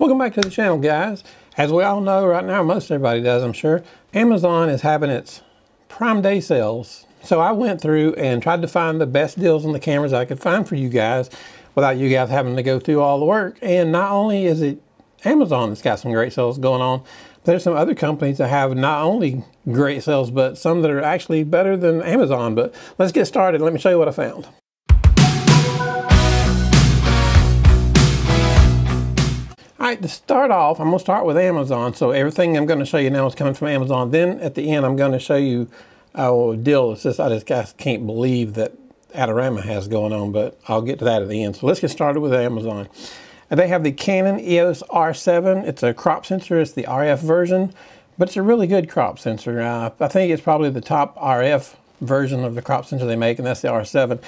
Welcome back to the channel, guys. As we all know right now, most everybody does, I'm sure, Amazon is having its Prime Day sales. So I went through and tried to find the best deals on the cameras I could find for you guys without you guys having to go through all the work. And not only is it Amazon that's got some great sales going on, there's some other companies that have not only great sales, but some that are actually better than Amazon. But let's get started. Let me show you what I found. All right, to start off, I'm to start with Amazon. So everything I'm going to show you now is coming from Amazon. Then at the end, I'm going to show you a deal. It's just, I just can't believe that Adorama has going on, but I'll get to that at the end. So let's get started with Amazon. They have the Canon EOS R7. It's a crop sensor. It's the RF version, but it's a really good crop sensor. Uh, I think it's probably the top RF version of the crop sensor they make, and that's the R7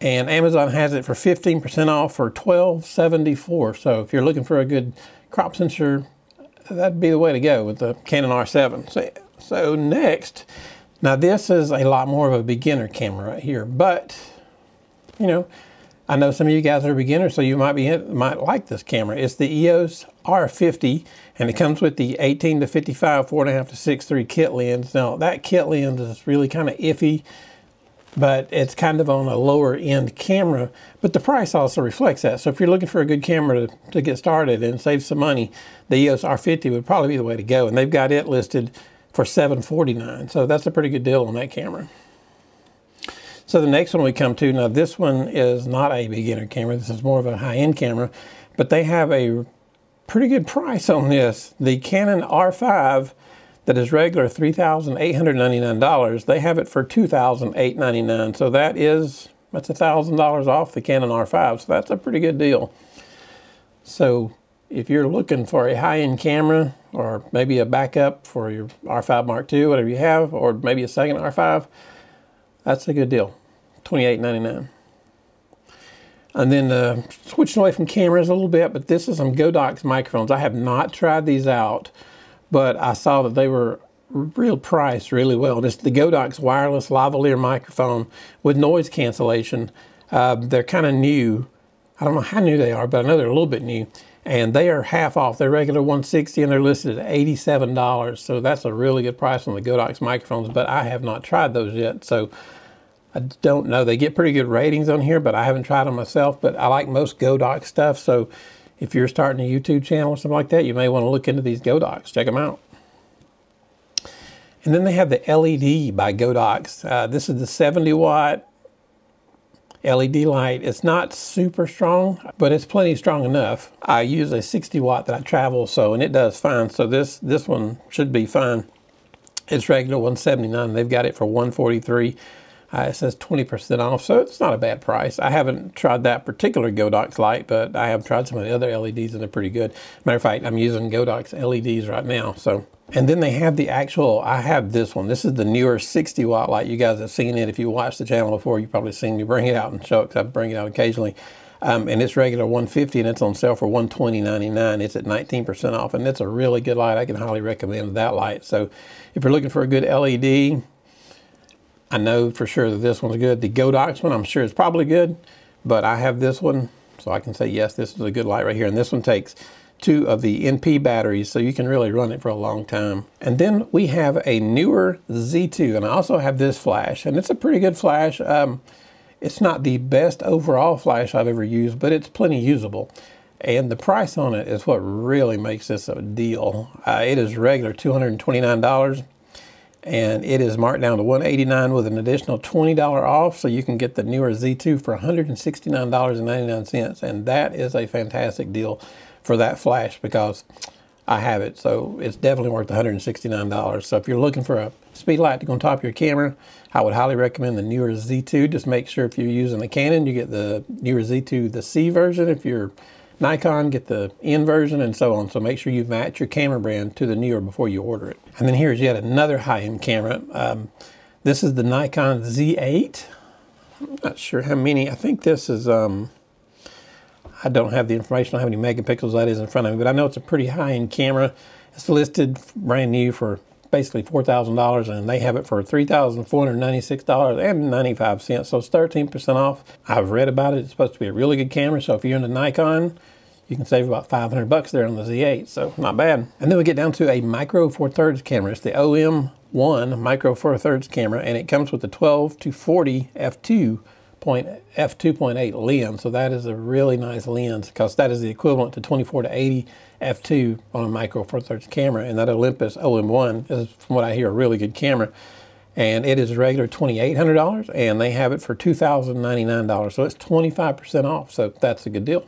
and Amazon has it for 15% off for $12.74. So if you're looking for a good crop sensor, that'd be the way to go with the Canon R7. So, so next, now this is a lot more of a beginner camera right here, but you know, I know some of you guys are beginners, so you might be might like this camera. It's the EOS R50, and it comes with the 18 to 55, 4.5 to 6.3 kit lens. Now that kit lens is really kind of iffy but it's kind of on a lower end camera. But the price also reflects that. So if you're looking for a good camera to, to get started and save some money, the EOS R50 would probably be the way to go. And they've got it listed for 749. So that's a pretty good deal on that camera. So the next one we come to, now this one is not a beginner camera. This is more of a high-end camera, but they have a pretty good price on this. The Canon R5 that is regular $3,899. They have it for $2,899. So that is, that's $1,000 off the Canon R5. So that's a pretty good deal. So if you're looking for a high-end camera or maybe a backup for your R5 Mark II, whatever you have, or maybe a second R5, that's a good deal, $28.99. And then uh, switching away from cameras a little bit, but this is some Godox microphones. I have not tried these out but I saw that they were real priced really well. It's the Godox wireless lavalier microphone with noise cancellation. Uh, they're kind of new. I don't know how new they are, but I know they're a little bit new. And they are half off. They're regular 160 and they're listed at $87. So that's a really good price on the Godox microphones, but I have not tried those yet. So I don't know. They get pretty good ratings on here, but I haven't tried them myself. But I like most Godox stuff. So if you're starting a YouTube channel or something like that, you may want to look into these Godox. Check them out. And then they have the LED by Godox. Uh, this is the 70 watt LED light. It's not super strong, but it's plenty strong enough. I use a 60 watt that I travel, so and it does fine. So this this one should be fine. It's regular 179. They've got it for 143. Uh, it says 20% off, so it's not a bad price. I haven't tried that particular Godox light, but I have tried some of the other LEDs and they're pretty good. Matter of fact, I'm using Godox LEDs right now. So, And then they have the actual, I have this one. This is the Neewer 60 watt light. You guys have seen it. If you watched the channel before, you've probably seen me bring it out and show it because I bring it out occasionally. Um, and it's regular 150 and it's on sale for 120.99. It's at 19% off and it's a really good light. I can highly recommend that light. So if you're looking for a good LED, I know for sure that this one's good. The Godox one, I'm sure is probably good, but I have this one, so I can say, yes, this is a good light right here. And this one takes two of the NP batteries, so you can really run it for a long time. And then we have a Neewer Z2, and I also have this flash, and it's a pretty good flash. Um, it's not the best overall flash I've ever used, but it's plenty usable. And the price on it is what really makes this a deal. Uh, it is regular $229 and it is marked down to 189 with an additional $20 off so you can get the Neewer Z2 for $169.99 and that is a fantastic deal for that flash because I have it. So it's definitely worth $169 so if you're looking for a speed light to go on top of your camera I would highly recommend the Neewer Z2 just make sure if you're using the Canon you get the Neewer Z2 the C version. If you're Nikon, get the N version, and so on. So make sure you match your camera brand to the Neewer before you order it. And then here's yet another high-end camera. Um, this is the Nikon Z8. I'm not sure how many. I think this is, um, I don't have the information on how many megapixels that is in front of me, but I know it's a pretty high-end camera. It's listed brand new for basically $4,000 and they have it for $3,496.95. So it's 13% off. I've read about it. It's supposed to be a really good camera. So if you're into Nikon, you can save about 500 bucks there on the Z8, so not bad. And then we get down to a micro four thirds camera. It's the OM1 micro four thirds camera, and it comes with the 12 to 40 f2 point f2.8 lens. So that is a really nice lens because that is the equivalent to 24 to 80 f2 on a micro four thirds camera. And that Olympus OM1 is, from what I hear, a really good camera. And it is regular $2,800, and they have it for $2,099. So it's 25% off. So that's a good deal.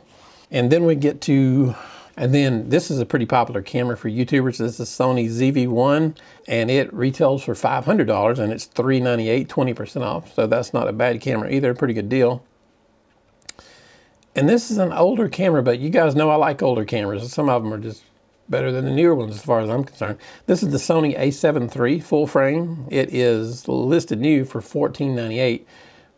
And then we get to, and then this is a pretty popular camera for YouTubers. This is Sony ZV-1 and it retails for $500 and it's $398, 20% off. So that's not a bad camera either, pretty good deal. And this is an older camera, but you guys know I like older cameras. Some of them are just better than the newer ones as far as I'm concerned. This is the Sony a7 III full frame. It is listed new for $1498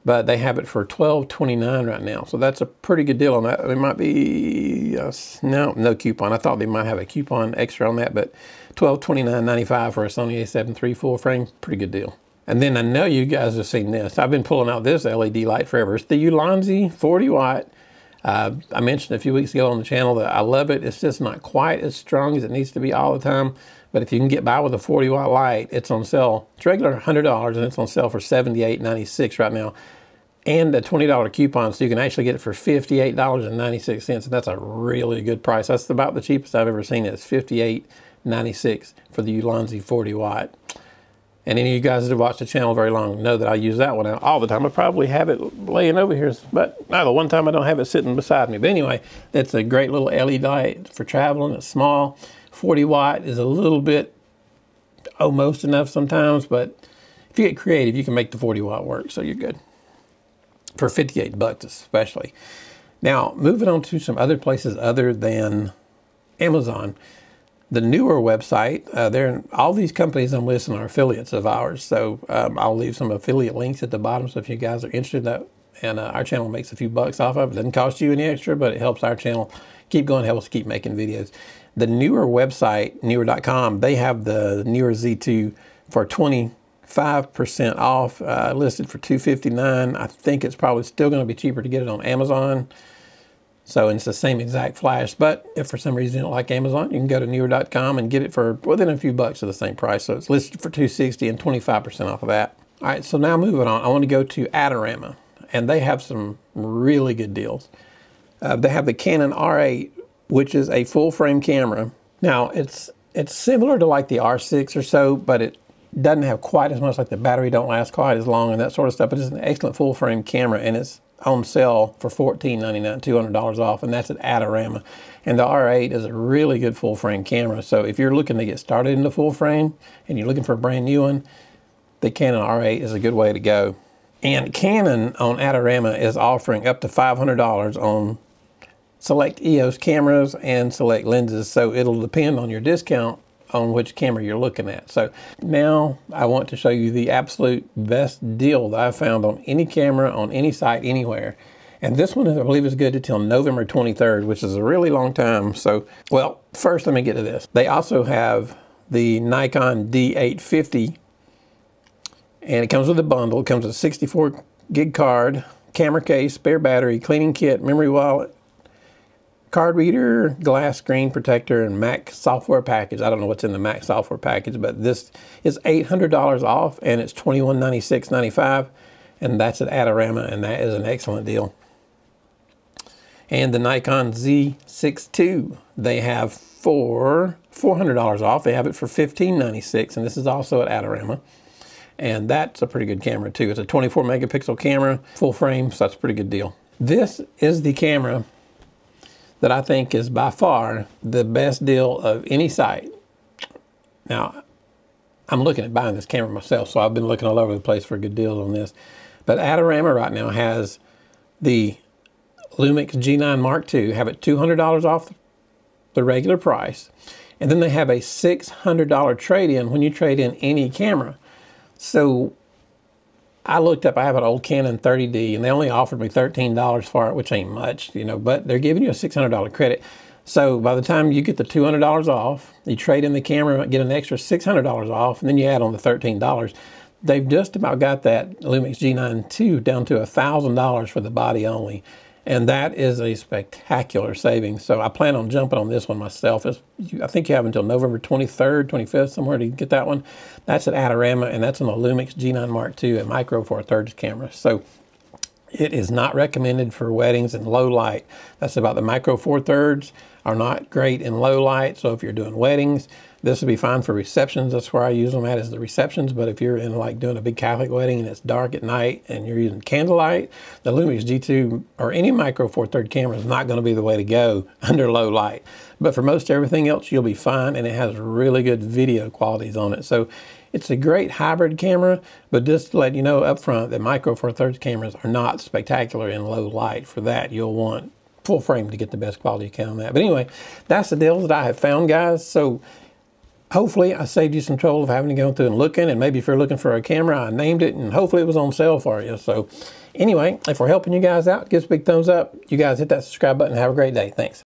but they have it for twelve twenty nine right now. So that's a pretty good deal on that. There might be no no coupon. I thought they might have a coupon extra on that, but twelve twenty nine ninety five for a Sony A7 III full frame, pretty good deal. And then I know you guys have seen this. I've been pulling out this LED light forever. It's the Ulanzi 40 watt. Uh, I mentioned a few weeks ago on the channel that I love it. It's just not quite as strong as it needs to be all the time. But if you can get by with a 40 watt light, it's on sale. It's regular $100 and it's on sale for $78.96 right now. And a $20 coupon so you can actually get it for $58.96 and that's a really good price. That's about the cheapest i've ever seen it's $58.96 for the ulanzi 40 watt. And any of you guys that have watched the channel very long know that i use that one all the time. I probably have it laying over here but no the one time i don't have it sitting beside me. But anyway that's a great little led light for traveling. It's small 40 watt is a little bit almost enough sometimes but if you get creative you can make the 40 watt work so you're good for 58 bucks especially. Now, moving on to some other places other than Amazon, the Neewer website, uh, there all these companies I'm listing are affiliates of ours. So um, I'll leave some affiliate links at the bottom. So if you guys are interested, that and uh, our channel makes a few bucks off of it. Doesn't cost you any extra, but it helps our channel keep going, help us keep making videos. The Neewer website, neewer.com, they have the Neewer Z2 for 20 5% off, uh, listed for 259 I think it's probably still going to be cheaper to get it on Amazon. So it's the same exact flash, but if for some reason you don't like Amazon, you can go to neewer.com and get it for within a few bucks of the same price. So it's listed for 260 and 25% off of that. All right, so now moving on, I want to go to Adorama, and they have some really good deals. Uh, they have the Canon R8, which is a full frame camera. Now it's it's similar to like the R6 or so, but it doesn't have quite as much, like the battery don't last quite as long and that sort of stuff, but it's an excellent full frame camera and it's on sale for $14.99, $200 off, and that's at Adorama. And the R8 is a really good full frame camera. So if you're looking to get started in the full frame and you're looking for a brand new one, the Canon R8 is a good way to go. And Canon on Adorama is offering up to $500 on select EOS cameras and select lenses. So it'll depend on your discount on which camera you're looking at. So now I want to show you the absolute best deal that I've found on any camera, on any site, anywhere. And this one, I believe, is good until November 23rd, which is a really long time. So, well, first let me get to this. They also have the Nikon D850, and it comes with a bundle. It comes with a 64 gig card, camera case, spare battery, cleaning kit, memory wallet, card reader, glass screen protector, and Mac software package. I don't know what's in the Mac software package, but this is $800 off and it's $2196.95 and that's at Adorama and that is an excellent deal. And the Nikon Z6 II, they have for $400 off. They have it for 1596 and this is also at Adorama. And that's a pretty good camera too. It's a 24 megapixel camera, full frame, so that's a pretty good deal. This is the camera that I think is by far the best deal of any site. Now, I'm looking at buying this camera myself, so I've been looking all over the place for a good deals on this. But Adorama right now has the Lumix G9 Mark II, have it $200 off the regular price. And then they have a $600 trade-in when you trade in any camera. So I looked up, I have an old Canon 30D, and they only offered me $13 for it, which ain't much, you know, but they're giving you a $600 credit. So by the time you get the $200 off, you trade in the camera, get an extra $600 off, and then you add on the $13. They've just about got that Lumix G9 II down to $1,000 for the body only. And that is a spectacular savings. So I plan on jumping on this one myself. I think you have until November 23rd, 25th, somewhere to get that one. That's at Adorama, and that's on the Lumix G9 Mark II, and micro four thirds camera. So it is not recommended for weddings in low light. That's about the micro four thirds are not great in low light. So if you're doing weddings, this would be fine for receptions. That's where I use them at is the receptions. But if you're in like doing a big Catholic wedding and it's dark at night and you're using candlelight, the Lumix G2 or any micro four third camera is not going to be the way to go under low light. But for most everything else, you'll be fine. And it has really good video qualities on it. So it's a great hybrid camera, but just to let you know up front that micro four thirds cameras are not spectacular in low light. For that, you'll want full frame to get the best quality you can on that. But anyway, that's the deals that I have found, guys. So hopefully I saved you some trouble of having to go through and looking. And maybe if you're looking for a camera, I named it and hopefully it was on sale for you. So anyway, if we're helping you guys out, give us a big thumbs up. You guys hit that subscribe button. Have a great day. Thanks.